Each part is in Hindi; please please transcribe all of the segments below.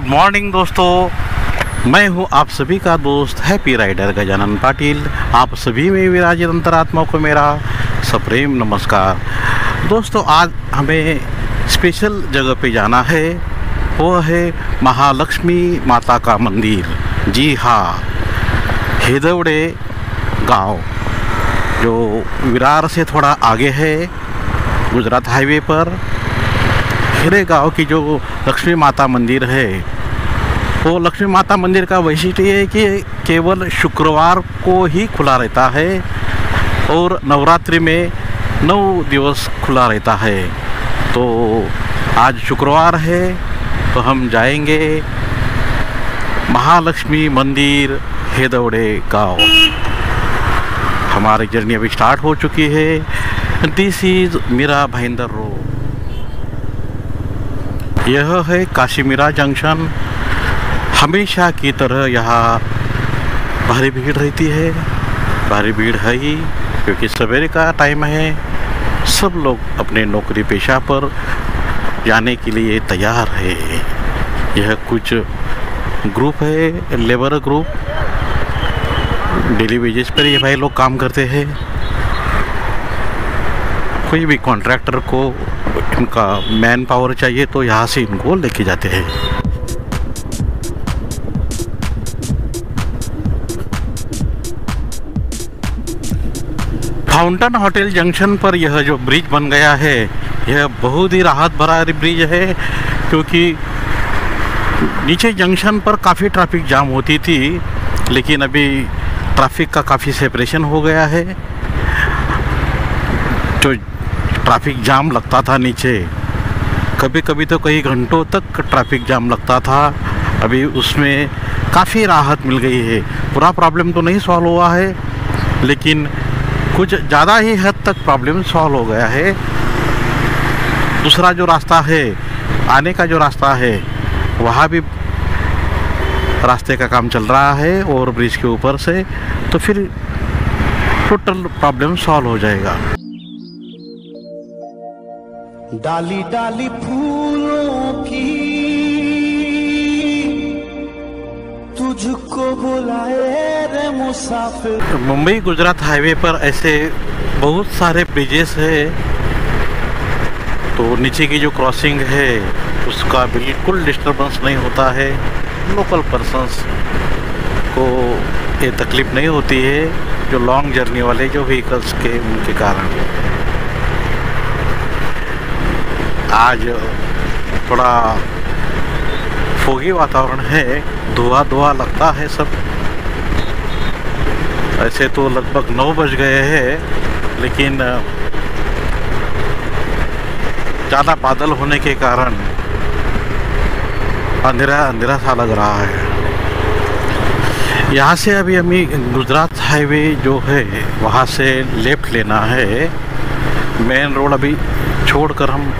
गुड मॉर्निंग दोस्तों। मैं हूँ आप सभी का दोस्त हैप्पी राइडर गजानन पाटिल। आप सभी में विराजित अंतरात्मा को मेरा सप्रेम नमस्कार। दोस्तों, आज हमें स्पेशल जगह पे जाना है। वो है महालक्ष्मी माता का मंदिर। जी हाँ हेदवड़े गाँव, जो विरार से थोड़ा आगे है, गुजरात हाईवे पर। हिरे गाँव की जो लक्ष्मी माता मंदिर है, वो लक्ष्मी माता मंदिर का वैशिष्ट्य ये है कि केवल शुक्रवार को ही खुला रहता है और नवरात्रि में नौ दिवस खुला रहता है। तो आज शुक्रवार है तो हम जाएँगे महालक्ष्मी मंदिर हेदौड़े गाँव। हमारी जर्नी अभी स्टार्ट हो चुकी है। This is Mira Bhayandar road यह है काशीमीरा जंक्शन। हमेशा की तरह यहाँ भारी भीड़ रहती है। भारी भीड़ है ही, क्योंकि सवेरे का टाइम है। सब लोग अपने नौकरी पेशा पर जाने के लिए तैयार है। यह कुछ ग्रुप है लेबर ग्रुप डेली वेजेस पर ये भाई लोग काम करते हैं। कोई भी कॉन्ट्रैक्टर को इनका मैन पावर चाहिए तो यहाँ से इनको लेके जाते हैं। फाउंटेन होटल जंक्शन पर यह जो ब्रिज बन गया है, यह बहुत ही राहत भरा ब्रिज है, क्योंकि नीचे जंक्शन पर काफ़ी ट्रैफ़िक जाम होती थी, लेकिन अभी ट्रैफ़िक का काफ़ी सेपरेशन हो गया है। जो ट्रैफ़िक जाम लगता था नीचे। कभी कभी तो कई घंटों तक ट्रैफ़िक जाम लगता था। अभी उसमें काफ़ी राहत मिल गई है। पूरा प्रॉब्लम तो नहीं सॉल्व हुआ है, लेकिन कुछ ज़्यादा ही हद तक प्रॉब्लम सॉल्व हो गया है। दूसरा जो रास्ता है, आने का जो रास्ता है, वहाँ भी रास्ते का काम चल रहा है और ब्रिज के ऊपर से तो फिर टोटल प्रॉब्लम सॉल्व हो जाएगा। डाली डाली फूलों की। तुझको बुलाए रे मुसाफिर। मुंबई गुजरात हाईवे पर ऐसे बहुत सारे ब्रिजेस है। तो नीचे की जो क्रॉसिंग है, उसका बिल्कुल डिस्टरबेंस नहीं होता है। लोकल पर्सनस को ये तकलीफ़ नहीं होती है, जो लॉन्ग जर्नी वाले, जो व्हीकल्स के, उनके कारण। आज थोड़ा फोगी वातावरण है धुआँ धुआँ लगता है सब। ऐसे तो लगभग नौ बज गए हैं, लेकिन, ज़्यादा बादल होने के कारण अंधेरा अंधेरा सा लग रहा है। यहाँ से अभी हमें गुजरात हाईवे जो है, वहाँ से लेफ़्ट लेना है। मेन रोड अभी छोड़कर हम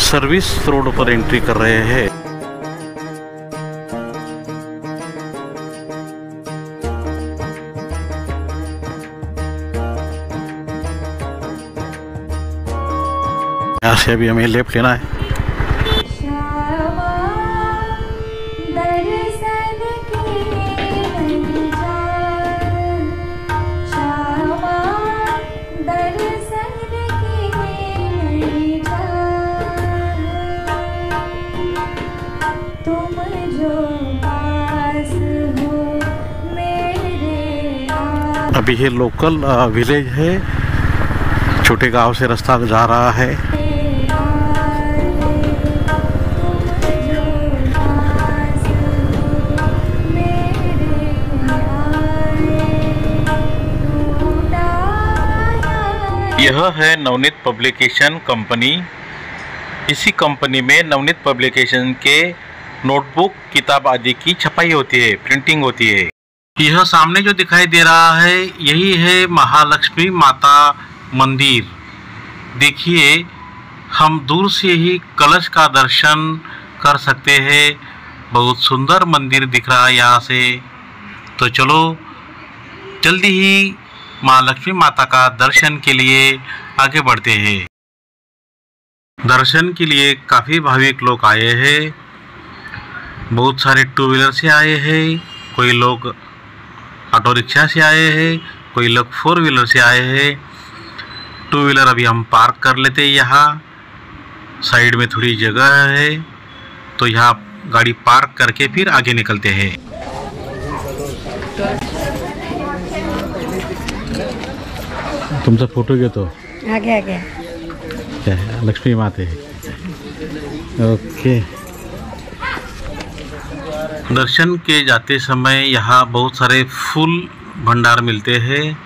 सर्विस रोड पर एंट्री कर रहे हैं। यहाँ से अभी हमें लेफ़्ट लेना है। अभी ये लोकल विलेज है। छोटे गाँव से रास्ता जा रहा है। यह है नवनीत पब्लिकेशन कंपनी। इसी कंपनी में नवनीत पब्लिकेशन के नोटबुक, किताब आदि की छपाई होती है, प्रिंटिंग होती है। यह सामने जो दिखाई दे रहा है, यही है महालक्ष्मी माता मंदिर। देखिए, हम दूर से ही कलश का दर्शन कर सकते हैं। बहुत सुंदर मंदिर दिख रहा है यहाँ से। तो चलो, जल्दी ही माँ लक्ष्मी माता का दर्शन के लिए आगे बढ़ते हैं। दर्शन के लिए काफ़ी भाविक लोग आए हैं। बहुत सारे टू व्हीलर से आए हैं। कोई लोग ऑटो रिक्शा से आए हैं कोई लोग फोर व्हीलर से आए हैं। टू व्हीलर अभी हम पार्क कर लेते हैं यहाँ। साइड में थोड़ी जगह है तो यहाँ गाड़ी पार्क करके फिर आगे निकलते हैं। तुमचा फ़ोटो घेतो आगे आगे। क्या है? लक्ष्मी माते ओके। दर्शन के जाते समय यहाँ बहुत सारे फूल भंडार मिलते हैं।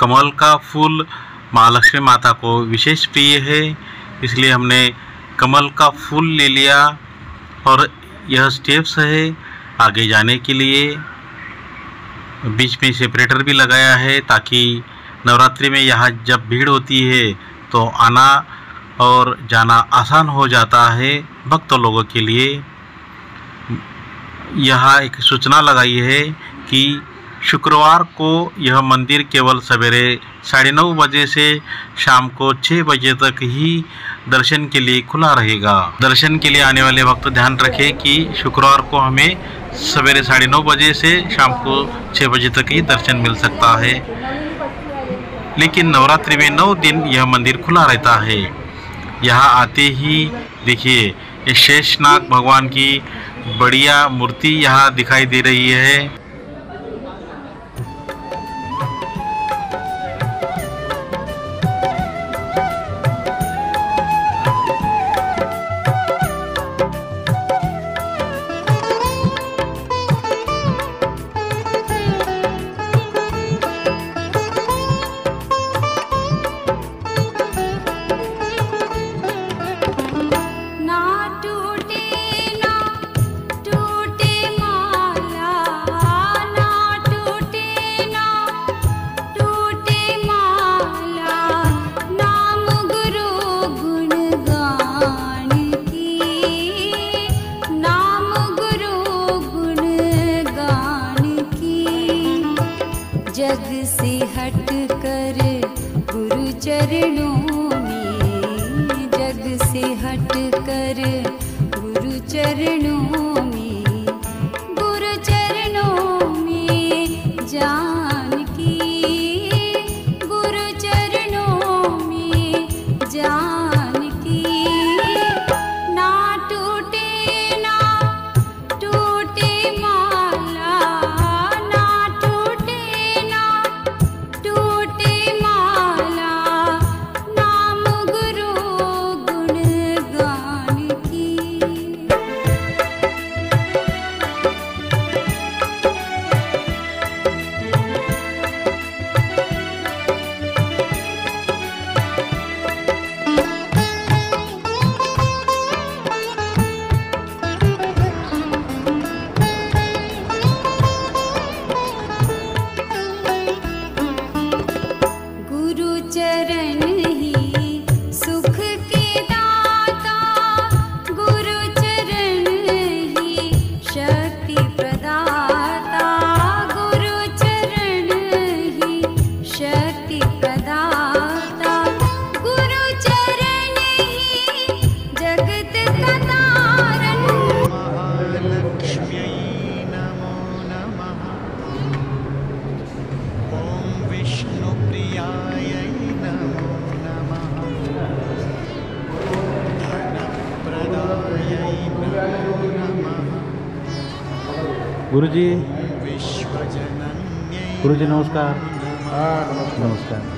कमल का फूल महालक्ष्मी माता को विशेष प्रिय है। इसलिए हमने कमल का फूल ले लिया और यह स्टेप्स है आगे जाने के लिए। बीच में सेपरेटर भी लगाया है ताकि नवरात्रि में यहाँ जब भीड़ होती है तो आना और जाना आसान हो जाता है भक्त लोगों के लिए। यहाँ एक सूचना लगाई है कि शुक्रवार को यह मंदिर केवल सवेरे साढ़े नौ बजे से शाम को छः बजे तक ही दर्शन के लिए खुला रहेगा। दर्शन के लिए आने वाले भक्त ध्यान रखें कि शुक्रवार को हमें सवेरे साढ़े नौ बजे से शाम को छः बजे तक ही दर्शन मिल सकता है। लेकिन नवरात्रि में नौ दिन यह मंदिर खुला रहता है। यहाँ आते ही देखिए शेषनाग भगवान की बढ़िया मूर्ति यहाँ दिखाई दे रही है। जग से हट कर गुरु चरणों में जग से हट कर गुरु चरणों गुरुजी। गुरु गुरुजी नमस्कार। नमस्कार।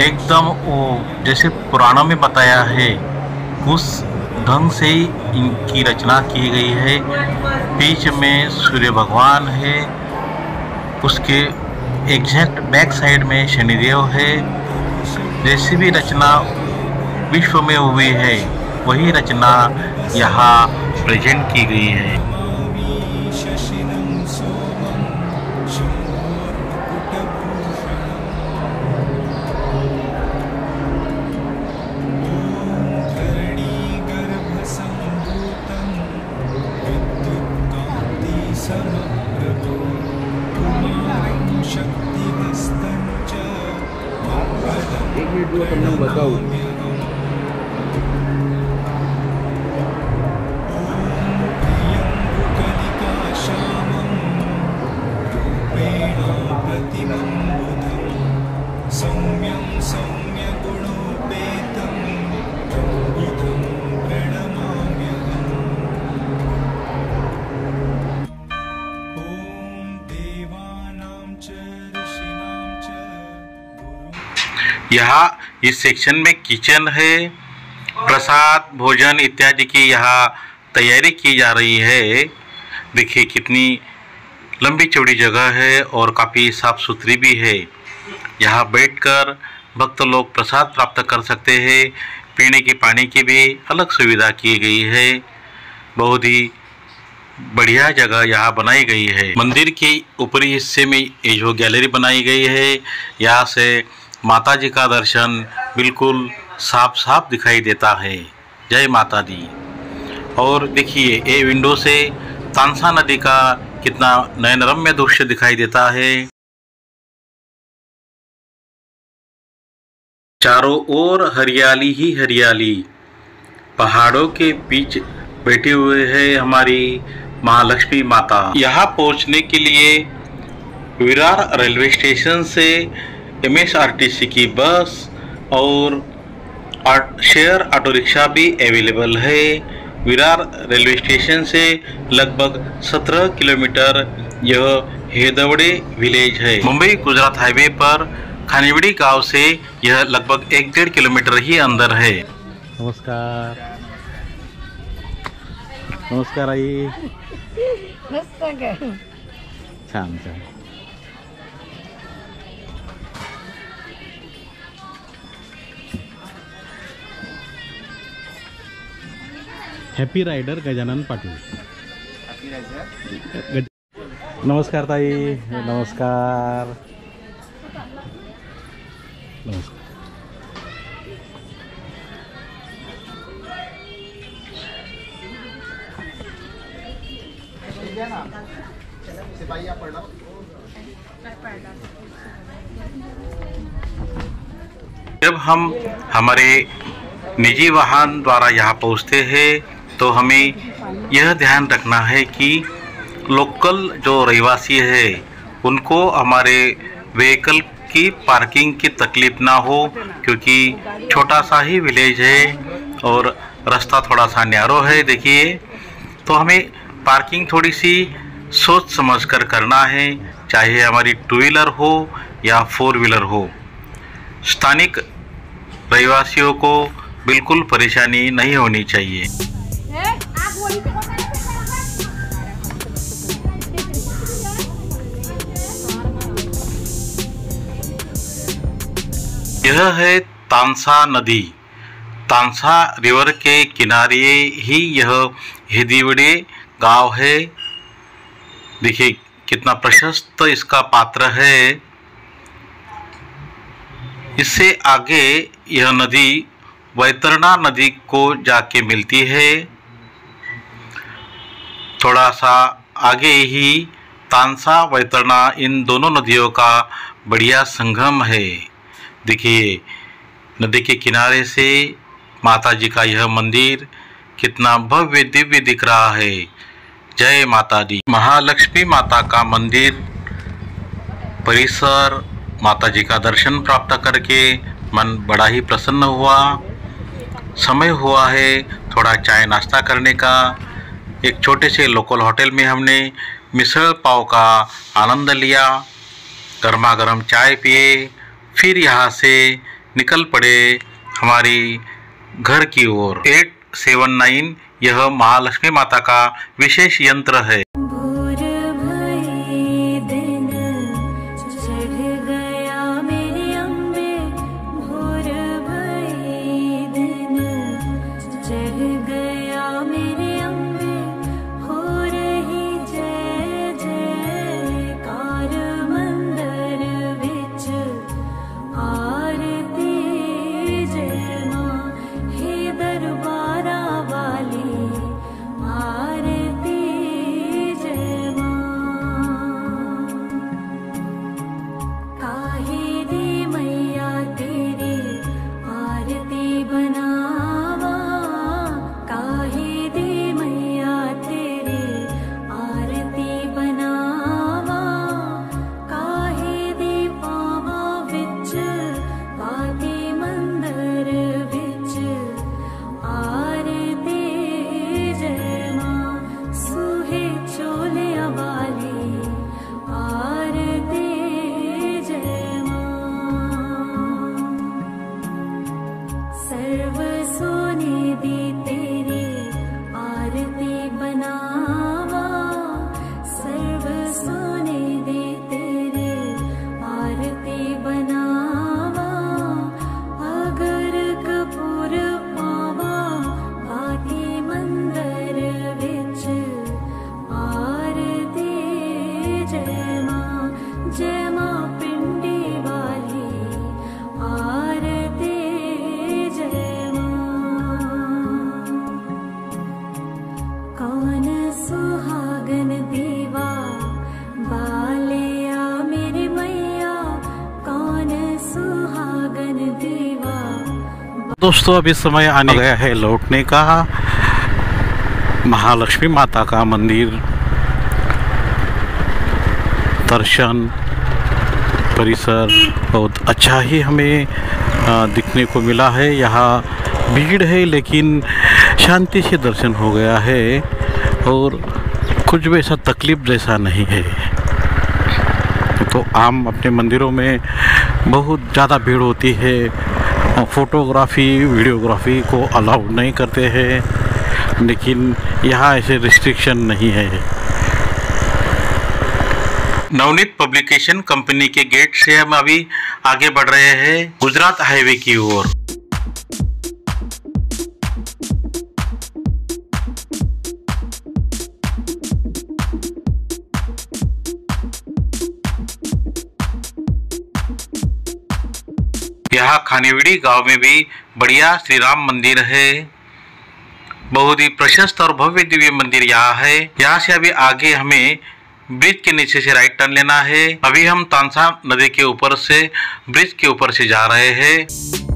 एकदम वो, जैसे पुराणों में बताया है, उस ढंग से इनकी रचना की गई है। बीच में सूर्य भगवान है, उसके एग्जैक्ट बैक साइड में शनिदेव है, जैसी भी रचना विश्व में हुई है, वही रचना यहाँ प्रेजेंट की गई है। mi do it gak tau यहाँ इस सेक्शन में किचन है। प्रसाद, भोजन इत्यादि की यहाँ तैयारी की जा रही है। देखिए कितनी लंबी चौड़ी जगह है और काफ़ी साफ़ सुथरी भी है। यहाँ बैठकर भक्त लोग प्रसाद प्राप्त कर सकते हैं। पीने के पानी की भी अलग सुविधा की गई है। बहुत ही बढ़िया जगह यहाँ बनाई गई है। मंदिर के ऊपरी हिस्से में ये जो गैलरी बनाई गई है, यहाँ से माता जी का दर्शन बिल्कुल साफ़ साफ़ दिखाई देता है। जय माता दी और देखिए, ये विंडो से तानसा नदी का कितना नयनरम्य दृश्य दिखाई देता है। चारों ओर हरियाली ही हरियाली। पहाड़ों के बीच बैठे हुए है हमारी महालक्ष्मी माता। यहाँ पहुँचने के लिए विरार रेलवे स्टेशन से एमएसआरटीसी की बस और आट- शेयर ऑटो रिक्शा भी अवेलेबल है। विरार रेलवे स्टेशन से लगभग 17 किलोमीटर यह हेदवड़े विलेज है। मुंबई गुजरात हाईवे पर खानीवड़ी गाँव से यह लगभग एक डेढ़ किलोमीटर ही अंदर है। नमस्कार। नमस्कार आई छान छान हॅपी रायडर गजानन पाटील नमस्कार ताई नमस्कार नमस्कार. जब हम हमारे निजी वाहन द्वारा यहाँ पहुँचते हैं तो हमें यह ध्यान रखना है कि लोकल जो रहवासी है, उनको हमारे व्हीकल की पार्किंग की तकलीफ़ ना हो, क्योंकि छोटा सा ही विलेज है और रास्ता थोड़ा सा न्यारो है, देखिए। तो हमें पार्किंग थोड़ी सी सोच समझ कर करना है, चाहे हमारी टू व्हीलर हो या फोर व्हीलर हो। स्थानिक रहवासियों को बिल्कुल परेशानी नहीं होनी चाहिए। यह है तानसा नदी। तानसा रिवर के किनारे ही यह हिदीवड़े गाँव है। देखिए, कितना प्रशस्त इसका पात्र है। इससे आगे यह नदी वैतरणा नदी को जाके मिलती है। थोड़ा सा आगे ही तानसा, वैतरणा इन दोनों नदियों का बढ़िया संगम है। देखिए, नदी के किनारे से माता जी का यह मंदिर कितना भव्य दिव्य दिख रहा है। जय माता दी महालक्ष्मी माता का मंदिर परिसर माता जी का दर्शन प्राप्त करके मन बड़ा ही प्रसन्न हुआ। समय हुआ है थोड़ा चाय नाश्ता करने का। एक छोटे से लोकल होटल में हमने मिसल पाव का आनंद लिया। गर्मा गर्म चाय पिए। फिर यहाँ से निकल पड़े हमारी घर की ओर। एट सेवन नाइन यह महालक्ष्मी माता का विशेष यंत्र है। कौन सुहागन दीवा? बालिया मेरी मैया कौन सुहागन दीवा? दोस्तों अब इस समय आने गया है लौटने का। महालक्ष्मी माता का मंदिर। दर्शन परिसर बहुत अच्छा ही हमें दिखने को मिला है। यहाँ भीड़ है लेकिन शांति से दर्शन हो गया है और कुछ भी ऐसा तकलीफ़ जैसा नहीं है। तो आम अपने मंदिरों में बहुत ज़्यादा भीड़ होती है फोटोग्राफी, वीडियोग्राफी को अलाउ नहीं करते हैं, लेकिन यहाँ ऐसे रिस्ट्रिक्शन नहीं है। नवनीत पब्लिकेशन कंपनी के गेट से हम अभी आगे बढ़ रहे हैं। गुजरात हाईवे की ओर। खानेवाड़ी गाँव में भी बढ़िया श्री राम मंदिर है। बहुत ही प्रशस्त और भव्य दिव्य मंदिर यहाँ है। यहाँ से अभी आगे हमें ब्रिज के नीचे से राइट टर्न लेना है। अभी हम तानसा नदी के ऊपर से ब्रिज के ऊपर से जा रहे हैं।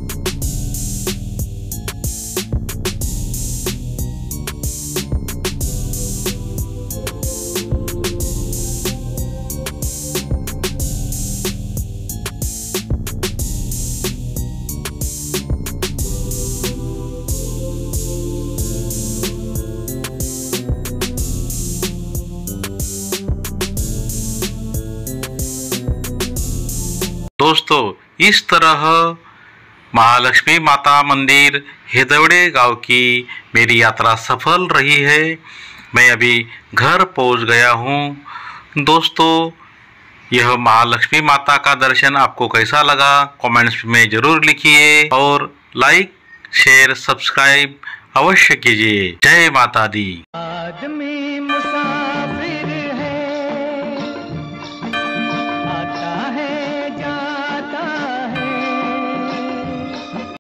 दोस्तों, इस तरह महालक्ष्मी माता मंदिर हिदवड़े गाँव की मेरी यात्रा सफल रही है। मैं अभी घर पहुँच गया हूँ। दोस्तों, यह महालक्ष्मी माता का दर्शन आपको कैसा लगा? कमेंट्स में ज़रूर लिखिए और लाइक, शेयर, सब्सक्राइब अवश्य कीजिए। जय माता दी। आदमी